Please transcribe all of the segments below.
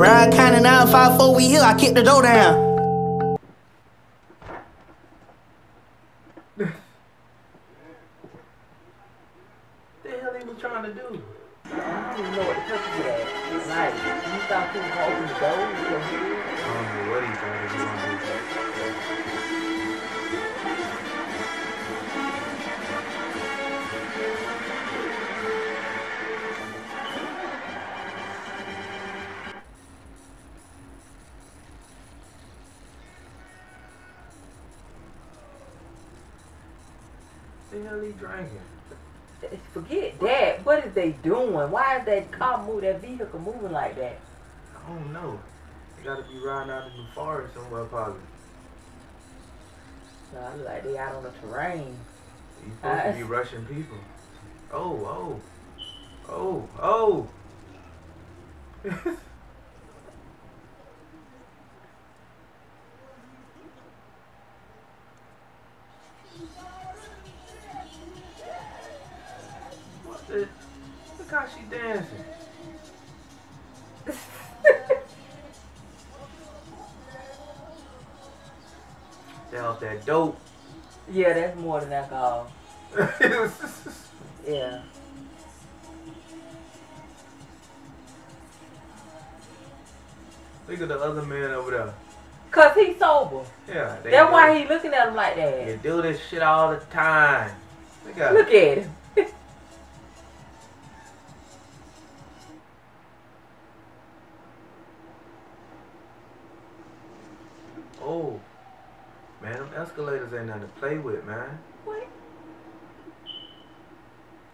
Broward County 954, we here. I kicked the door down. the hell he was trying to do? I don't even know what the purpose that. Like, you thought people gonna open the door? The hell he drinking? Forget that. What is they doing? Why is that car move, that vehicle moving like that? I don't know. They gotta be riding out in the forest somewhere probably. No, I look like they out on the terrain. You supposed to be Uh, rushing people. Oh, oh, oh, oh. Look at the other man over there. Cause he's sober. Yeah, That's why he looking at him like that. They do this shit all the time. Look at Look at him. Oh, man, them escalators ain't nothing to play with, man. What?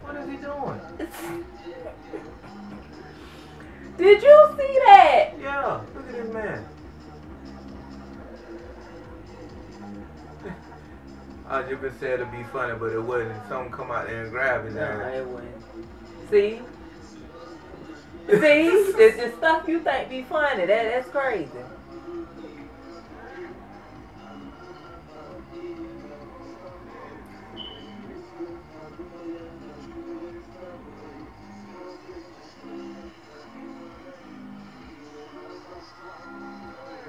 What is he doing? Did you see that? I just been said to be funny, but it wasn't. Someone come out there and grab his No, ass. it wouldn't. See? See? It's the stuff you think be funny. That that's crazy.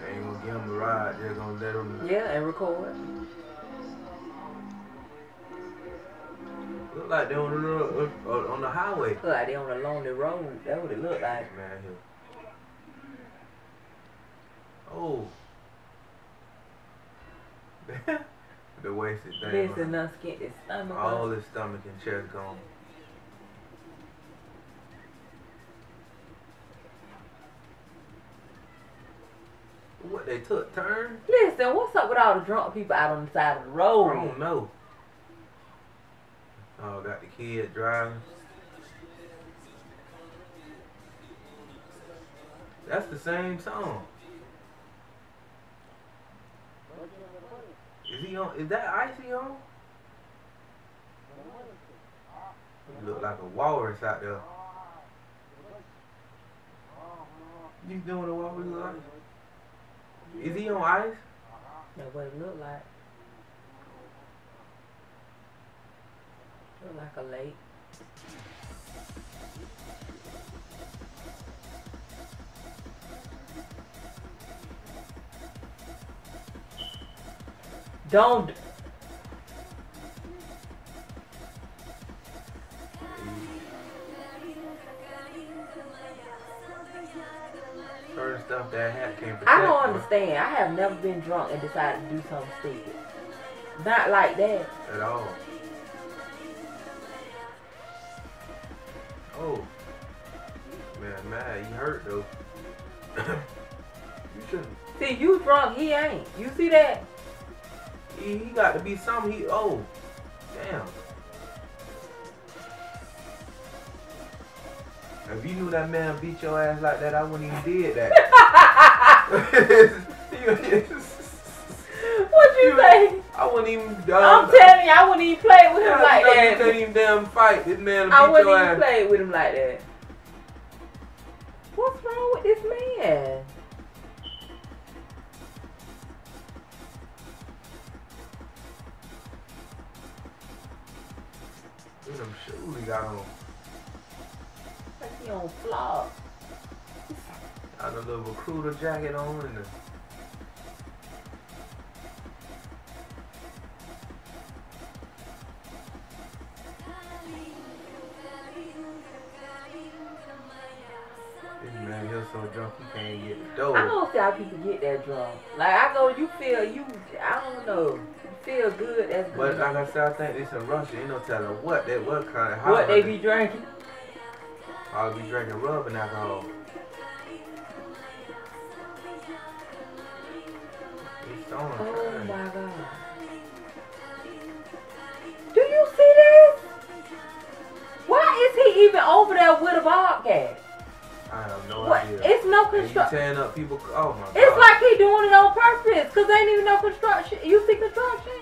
They ain't gonna give him a ride. They're gonna let him Yeah, and record. Look like they're on the road, uh, on the highway. Look like they on a lonely road. That's what it look like. Man, here. Oh. the wasted thing. Listen, done skint his stomach. All his stomach and chest gone. What they took turn? Listen, what's up with all the drunk people out on the side of the road? I don't know. Oh, got the kid driving. That's the same song. Is he on? Is that icy on? You look like a walrus out there. You doing a walrus like? Is he on ice? That's what it look like. Like a lake. Don't. Certain stuff that hat can't protect. I don't understand. I have never been drunk and decided to do something stupid. Not like that. At all. Oh. Man, man, he hurt though. you shouldn't. See, you drunk, he ain't. You see that? He, he got to be something. He oh, damn. If you knew that man beat your ass like that, I wouldn't even did that. What you say? I wouldn't even. Um, I'm telling you, I wouldn't even play with him like know You couldn't even damn fight. This man I wouldn't even ass. play with him like that. What's wrong with this man? Look at them shoes he got on. Like he on flop. Got a little recruiter jacket on and the so drunk he can't get the I don't see how people get that drunk. Like I go, you feel you. I don't know. Feel good. as That's But good. like I said, I think this in Russia. Ain't no telling what they what kind of how what they be drinking? I'll be drinking rubbing alcohol. He's on Oh no construction. tearing up people. Oh my god. It's like he doing it on purpose, cause ain't even no construction. You see construction?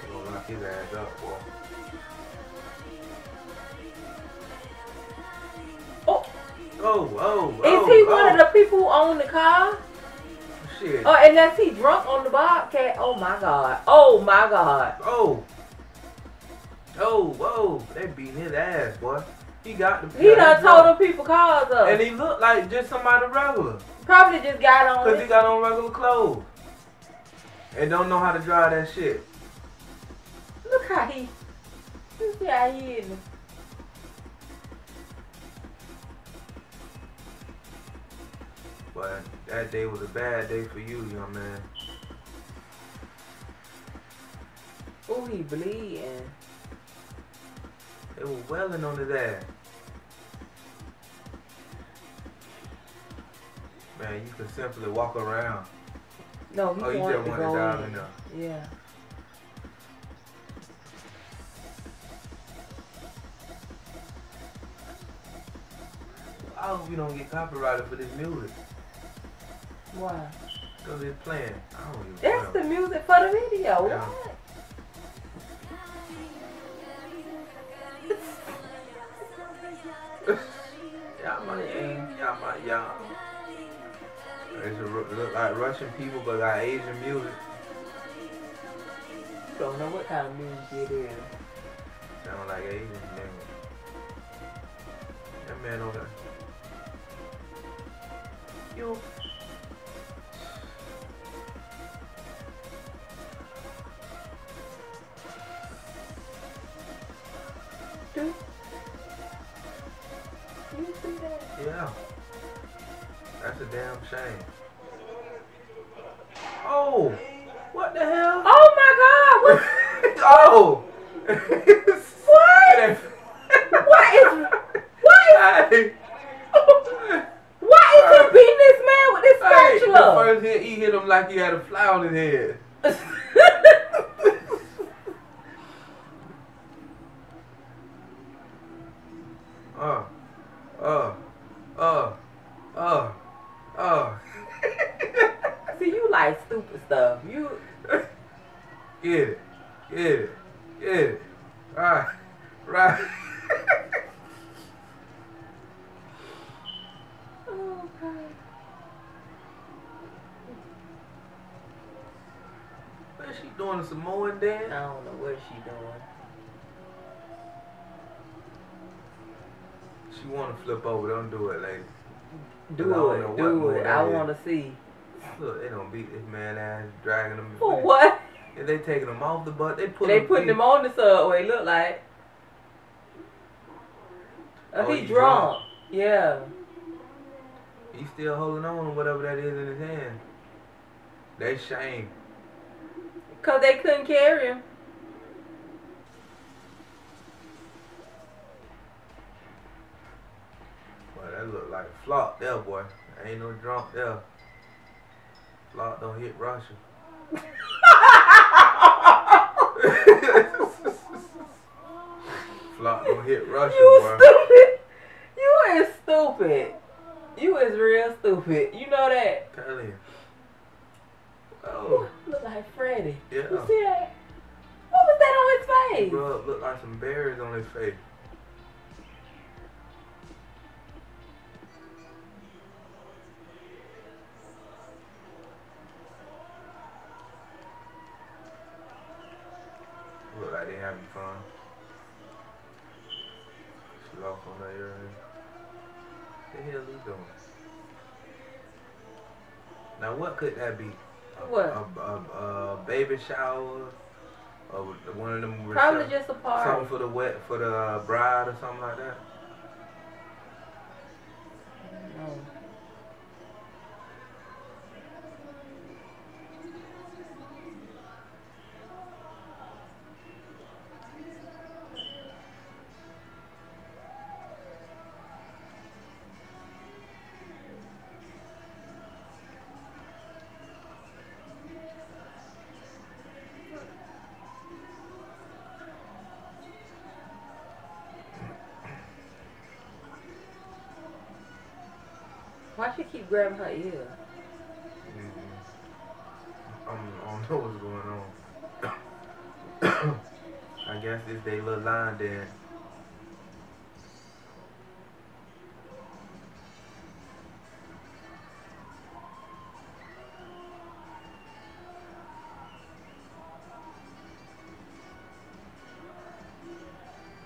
They gonna lock his ass up, boy. Oh, Oh, oh, is oh, he oh. one of oh. the people who own the car? Shit. Oh, or unless he drunk on the bobcat? Oh my god. Oh my god. Oh. Oh, whoa. They beating his ass, boy. He got the. He done told them people cars up. And he looked like just somebody regular. Probably just got on Because he got on regular clothes. And don't know how to drive that shit. Look how he. You see how he is. But that day was a bad day for you, young man. Oh, he bleeding. They were welling on his ass. Man, you can simply walk around. No, he Oh, you just to wanted go down in. in there. Yeah. I hope you don't get copyrighted for this music. Why? Because it's playing. I don't even That's the music for the video. Yeah. What? Y'all might aim, y'all might, y'all. It's a, look like Russian people, but got Asian music. Don't know what kind of music it is. Sound like Asian, man. That man over there. You. Hey. Why is he beating this man with this Hey, spatula? first hit, he hit him like he had a fly on his head. Uh, uh, uh, uh, uh. See, you like stupid stuff. You. Get it, get it, get it. Right, right. Oh God. What is she doing? A Samoan dance? I don't know what she doing. She want to flip over. Don't do it, lady. Do I don't know it, do it. I want to see. Look, they don't beat this man ass, dragging him. For what? If they taking him off the butt, they put They putting him on the subway. Look like. Oh, Oh, he he drunk. Yeah. He still holding on to whatever that is in his hand. They shame. Cause they couldn't carry him. Boy, that look like a flop there, boy. Ain't no drunk there. Flop don't hit Russia. flop don't hit Russia, You boy. stupid. You is stupid. You is real stupid. You know that. Tell him. Oh, Look like Freddy. yeah. You see that? What was that on his face? Bro, look like some berries on his face. Look like they having fun. She lost on that earring. The hell he doing? Now what could that be? A, What? A, a, a baby shower, or one of them Probably just a party. something for the wet for the bride or something like that. She keep grabbing her ear? Mhm. I'm, don't know what's going on. I guess it's they little line there.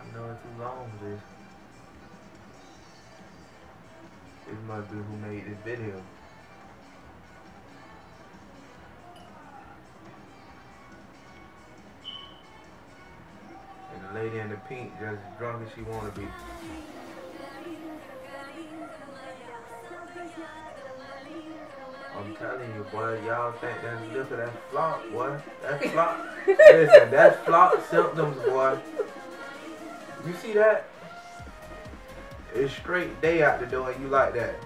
I too long, this. This must be who made this video. And the lady in the pink just as drunk as she wanna be. I'm telling you, boy, y'all think that's look at that flop, boy. That flop. Listen, that's flop symptoms, boy. You see that? It's straight day out the door and you like that.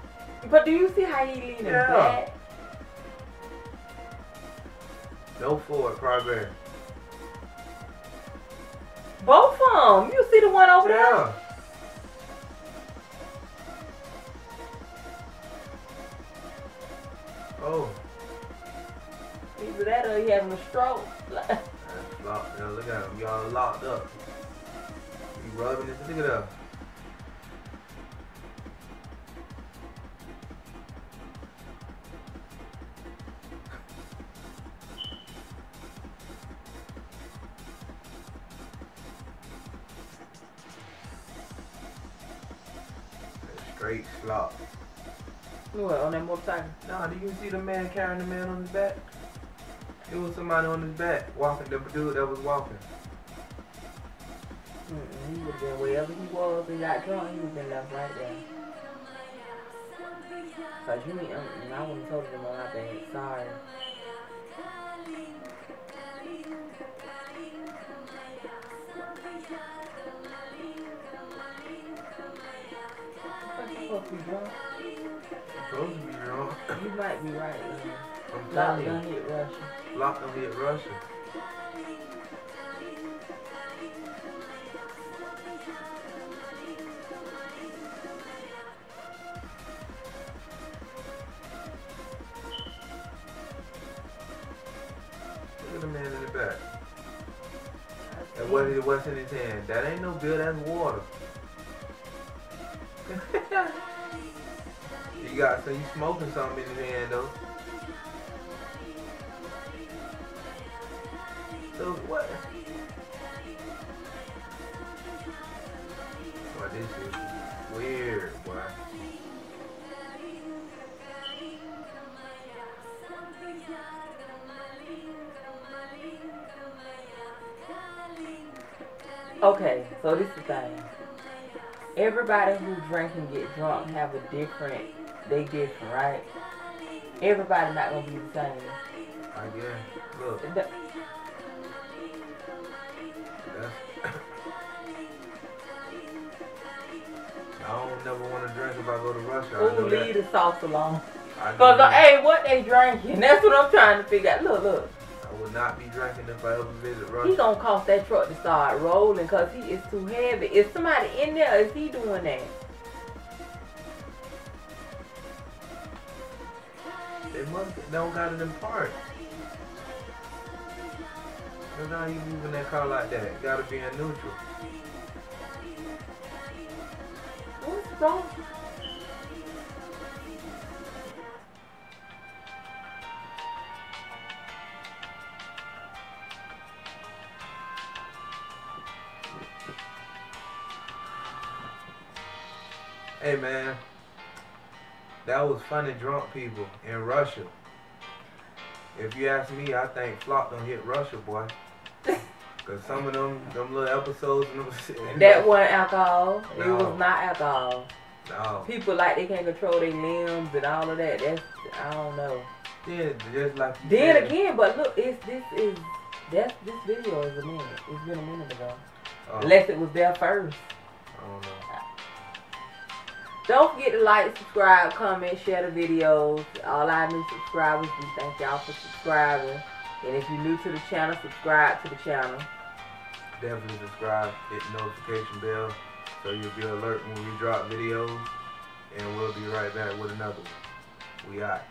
But do you see how he leaning Yeah. back? No forward progress. Both of them. You see the one over there? Oh, Either that or he having a stroke. that's locked. Now look at him. Y'all locked up. You rubbing this. Look at that. What, on that motorcycle? Nah, do you see the man carrying the man on his back? It was somebody on his back walking. The dude that was walking. Mm-mm, he would have been wherever he was and got drunk, he would have been left right there. Cause you ain't, um, I wouldn't told him on my bad. Sorry. Supposed to be drunk. You might be right. I'm Lock telling you. done hit Russia. Locked up hit Russia. Look at the man in the back. And what is what's in his hand? That ain't no beer, that's water. you got so you smoking something in your hand though. So what? Boy, this is weird, boy. Okay, so this is the thing. Everybody who drink and get drunk have a different, they different, right? Everybody not gonna be the same. I guess. Look, The-. I don't never want to drink if I go to Russia. I Ooh, leave that. the sauce alone. Cause uh, hey, what they drinking? That's what I'm trying to figure out. Look, look. I would not be drinking if I ever visit He Russia. gonna cause that truck to start rolling cause he is too heavy. Is somebody in there? Is he doing that? They must they don't got it in parts. That's how you moving that car like that. Gotta be in neutral. Wrong? That was funny drunk people in Russia. If you ask me, I think Flop don't hit Russia, boy. Cause some of them, them little episodes, and them, That wasn't alcohol. It was not alcohol. no, People like they can't control their limbs and all of that. That's I don't know. yeah, just like Then said. again, but look, it's this is that's this video is a minute. It's been a minute ago. Oh, Unless it was there first. I don't know. Don't forget to like, subscribe, comment, share the videos. All our new subscribers, we thank y'all for subscribing. And if you're new to the channel, subscribe to the channel. Definitely subscribe, hit the notification bell, so you'll be alert when we drop videos. And we'll be right back with another one. We out.